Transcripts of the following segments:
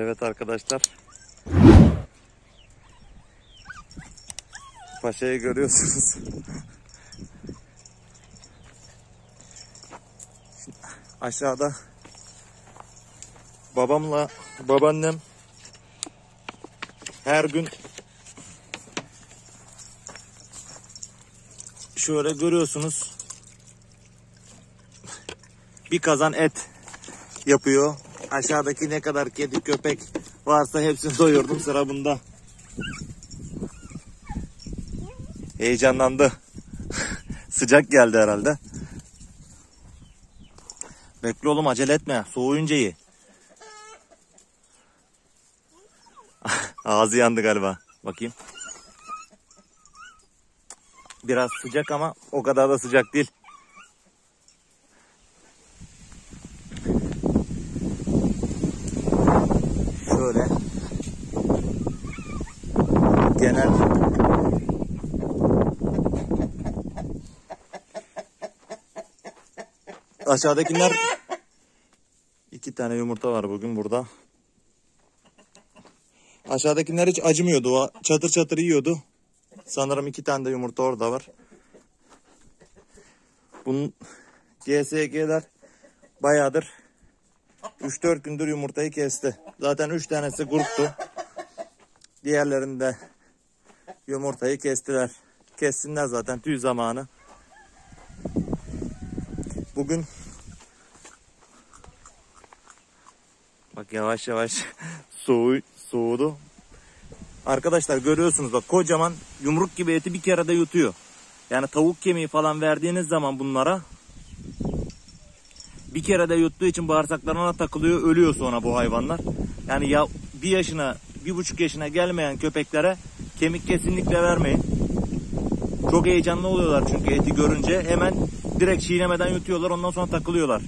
Evet arkadaşlar. Paşayı görüyorsunuz. Aşağıda babamla babaannem her gün şöyle görüyorsunuz bir kazan et yapıyor. Aşağıdaki ne kadar kedi köpek varsa hepsini doyurdum sıra bunda. Heyecanlandı. Sıcak geldi herhalde. Bekle oğlum acele etme. Soğuyunca ye. Ağzı yandı galiba. Bakayım. Biraz sıcak ama o kadar da sıcak değil. Şöyle. Genel Aşağıdakiler iki tane yumurta var bugün burada. Aşağıdakiler hiç acımıyordu. Çatır çatır yiyordu. Sanırım iki tane de yumurta orada var. Bunun GSG'ler bayağıdır 3-4 gündür yumurtayı kesti. Zaten 3 tanesi gruptu. Diğerlerinde yumurtayı kestiler. Kessinler zaten tüy zamanı. Bugün bak yavaş yavaş soğu soğudu. Arkadaşlar görüyorsunuz bak kocaman yumruk gibi eti bir kere de yutuyor. Yani tavuk kemiği falan verdiğiniz zaman bunlara bir kere de yuttuğu için bağırsaklarına takılıyor ölüyor sonra bu hayvanlar. Yani ya bir yaşına bir buçuk yaşına gelmeyen köpeklere kemik kesinlikle vermeyin. Çok heyecanlı oluyorlar çünkü eti görünce hemen direkt çiğnemeden yutuyorlar ondan sonra takılıyorlar.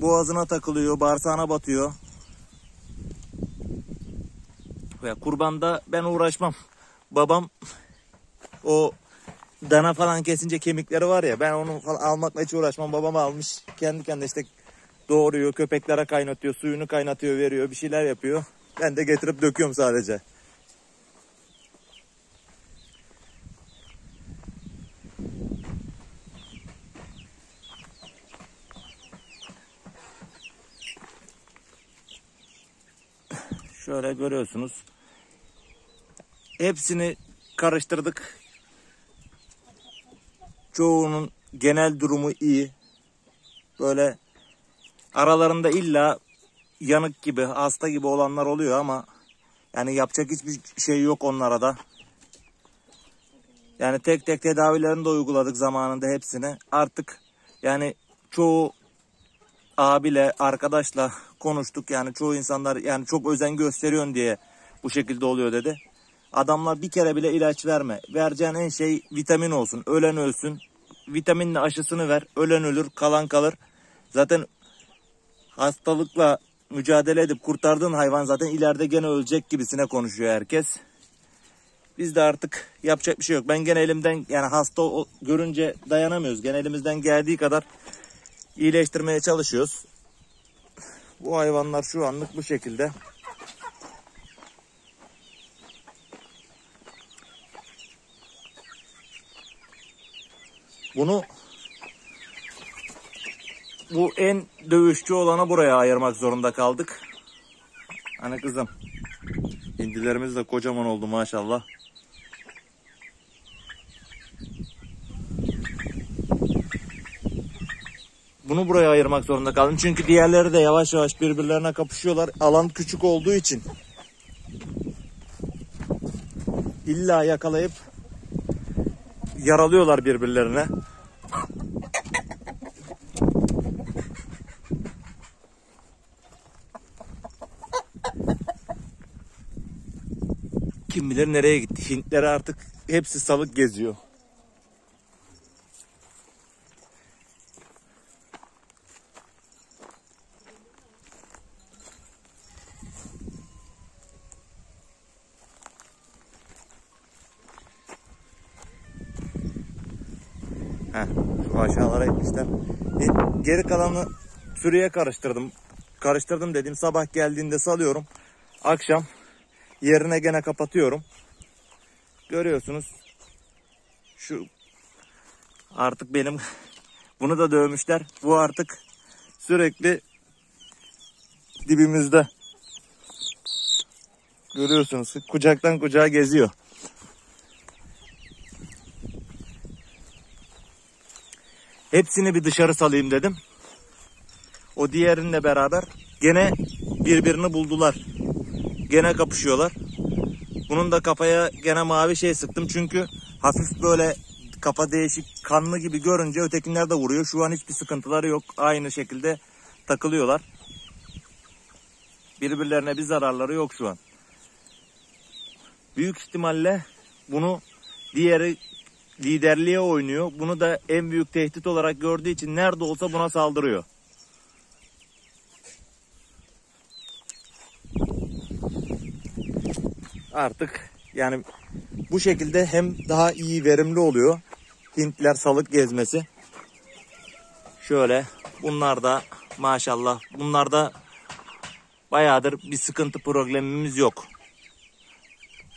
Boğazına takılıyor, bağırsağına batıyor. Ve kurbanda ben uğraşmam. Babam o dana falan kesince kemikleri var ya ben onu falan almakla hiç uğraşmam. Babam almış kendi kendine işte doğruyor, köpeklere kaynatıyor, suyunu kaynatıyor, veriyor, bir şeyler yapıyor. Ben de getirip döküyorum sadece. Şöyle görüyorsunuz. Hepsini karıştırdık. Çoğunun genel durumu iyi. Böyle aralarında illa yanık gibi, hasta gibi olanlar oluyor ama yani yapacak hiçbir şey yok onlara da. Yani tek tek tedavilerini de uyguladık zamanında hepsini. Artık yani çoğu abiyle, arkadaşla konuştuk. Yani çoğu insanlar yani çok özen gösteriyorsun diye bu şekilde oluyor dedi. Adamlar bir kere bile ilaç verme. Vereceğin en şey vitamin olsun. Ölen ölsün. Vitaminle aşısını ver. Ölen ölür, kalan kalır. Zaten hastalıkla mücadele edip kurtardığın hayvan zaten ileride gene ölecek gibisine konuşuyor herkes. Biz de artık yapacak bir şey yok. Ben gene elimden yani hasta görünce dayanamıyoruz. Gene elimizden geldiği kadar iyileştirmeye çalışıyoruz. Bu hayvanlar şu anlık bu şekilde. Bunu bu en dövüşçü olanı buraya ayırmak zorunda kaldık. Hani kızım. Hindilerimiz de kocaman oldu maşallah. Bunu buraya ayırmak zorunda kaldım. Çünkü diğerleri de yavaş yavaş birbirlerine kapışıyorlar. Alan küçük olduğu için. İlla yakalayıp yaralıyorlar birbirlerine. Kim bilir nereye gitti. Hintler artık hepsi salık geziyor. Heh, aşağılara gitmişler. E, geri kalanı sürüye karıştırdım. karıştırdım dedim. Sabah geldiğinde salıyorum. Akşam yerine gene kapatıyorum. Görüyorsunuz. Şu artık benim bunu da dövmüşler. Bu artık sürekli dibimizde. Görüyorsunuz kucaktan kucağa geziyor. Hepsini bir dışarı salayım dedim. O diğerinle beraber gene birbirini buldular. Gene kapışıyorlar. Bunun da kafaya gene mavi şey sıktım çünkü hafif böyle kafa değişik kanlı gibi görünce ötekiler de vuruyor. Şu an hiçbir sıkıntıları yok. Aynı şekilde takılıyorlar. Birbirlerine bir zararları yok şu an. Büyük ihtimalle bunu diğeri liderliğe oynuyor. Bunu da en büyük tehdit olarak gördüğü için nerede olsa buna saldırıyor. Artık yani bu şekilde hem daha iyi verimli oluyor. Hintler salık gezmesi. Şöyle bunlar da maşallah bunlarda bayağıdır bir sıkıntı problemimiz yok.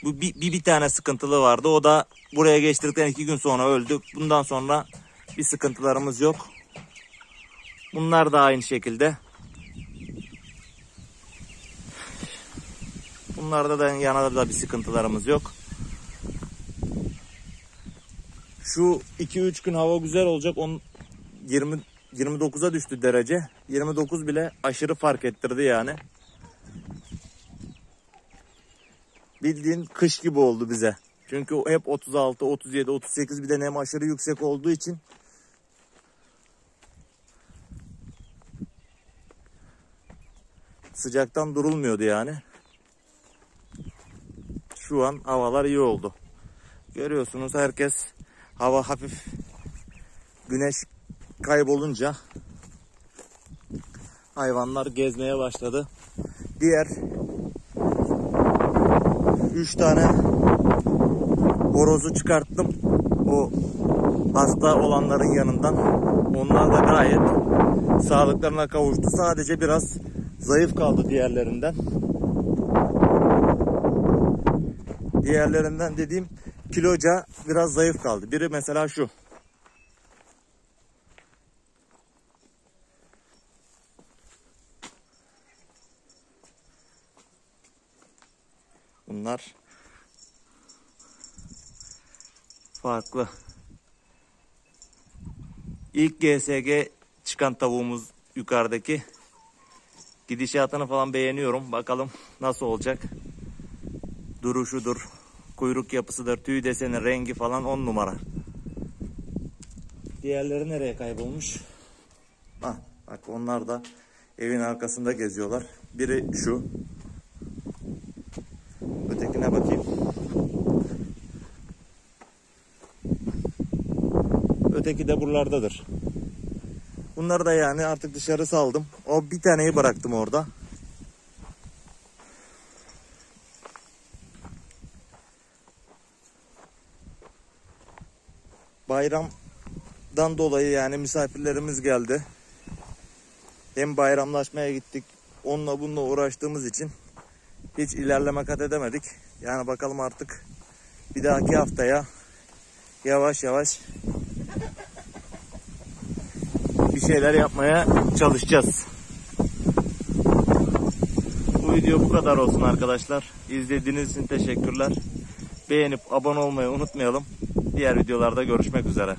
Bu bir, bir, bir tane sıkıntılı vardı. O da buraya geçtirdikten iki gün sonra öldü. Bundan sonra bir sıkıntılarımız yok. Bunlar da aynı şekilde. Bunlarda da yana da bir sıkıntılarımız yok. Şu 2-3 gün hava güzel olacak. 10 20 29'a düştü derece. 29 bile aşırı fark ettirdi yani. Bildiğin kış gibi oldu bize. Çünkü hep 36, 37, 38 bir de nem aşırı yüksek olduğu için sıcaktan durulmuyordu yani. Şu an havalar iyi oldu. Görüyorsunuz herkes hava hafif güneş kaybolunca hayvanlar gezmeye başladı. Diğer 3 tane horozu çıkarttım. O hasta olanların yanından. Onlar da gayet sağlıklarına kavuştu. Sadece biraz zayıf kaldı diğerlerinden. Diğerlerinden dediğim kiloca biraz zayıf kaldı. Biri mesela şu. Bunlar farklı. İlk GSG çıkan tavuğumuz yukarıdaki. Gidişatını falan beğeniyorum. Bakalım nasıl olacak. Duruşudur, kuyruk yapısıdır, tüy deseni, rengi falan on numara. Diğerleri nereye kaybolmuş? Ah, bak onlar da evin arkasında geziyorlar. Biri şu. Ötekine bakayım. Öteki de buralardadır. Bunları da yani artık dışarı saldım. O bir taneyi bıraktım orada. Bayramdan dolayı yani misafirlerimiz geldi. Hem bayramlaşmaya gittik. Onunla bununla uğraştığımız için hiç ilerleme kat edemedik. Yani bakalım artık bir dahaki haftaya yavaş yavaş bir şeyler yapmaya çalışacağız. Bu video bu kadar olsun arkadaşlar. İzlediğiniz için teşekkürler. Beğenip abone olmayı unutmayalım. Diğer videolarda görüşmek üzere.